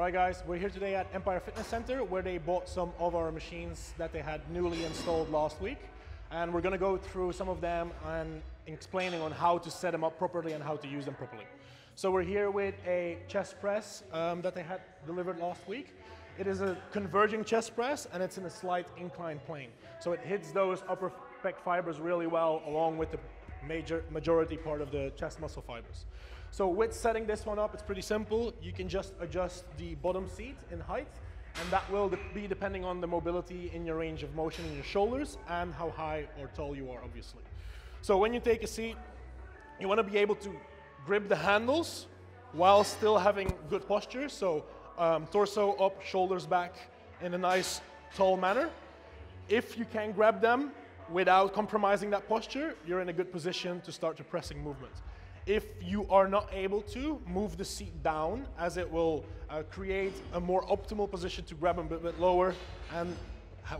All right, guys, we're here today at Empire Fitness Center where they bought some of our machines that they had newly installed last week. And we're gonna go through some of them and explaining on how to set them up properly and how to use them properly. So we're here with a chest press um, that they had delivered last week. It is a converging chest press and it's in a slight inclined plane. So it hits those upper pec fibers really well along with the major majority part of the chest muscle fibers. So with setting this one up, it's pretty simple. You can just adjust the bottom seat in height and that will be depending on the mobility in your range of motion in your shoulders and how high or tall you are, obviously. So when you take a seat, you want to be able to grip the handles while still having good posture. So um, torso up, shoulders back in a nice tall manner. If you can grab them without compromising that posture, you're in a good position to start your pressing movement. If you are not able to, move the seat down as it will uh, create a more optimal position to grab them a bit lower and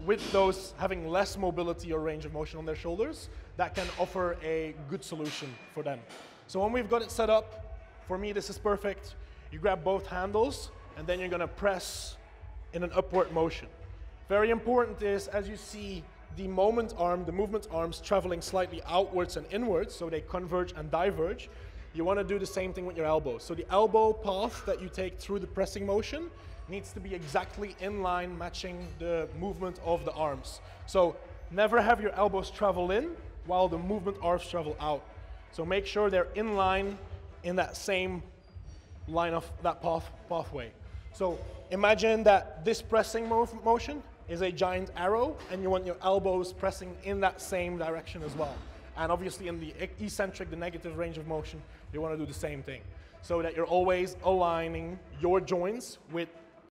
with those having less mobility or range of motion on their shoulders, that can offer a good solution for them. So when we've got it set up, for me this is perfect. You grab both handles and then you're gonna press in an upward motion. Very important is, as you see the moment arm, the movement arms traveling slightly outwards and inwards, so they converge and diverge, you want to do the same thing with your elbows. So the elbow path that you take through the pressing motion needs to be exactly in line matching the movement of the arms. So never have your elbows travel in while the movement arms travel out. So make sure they're in line in that same line of that path, pathway. So imagine that this pressing motion is a giant arrow and you want your elbows pressing in that same direction as well. And obviously in the eccentric, the negative range of motion, you want to do the same thing so that you're always aligning your joints with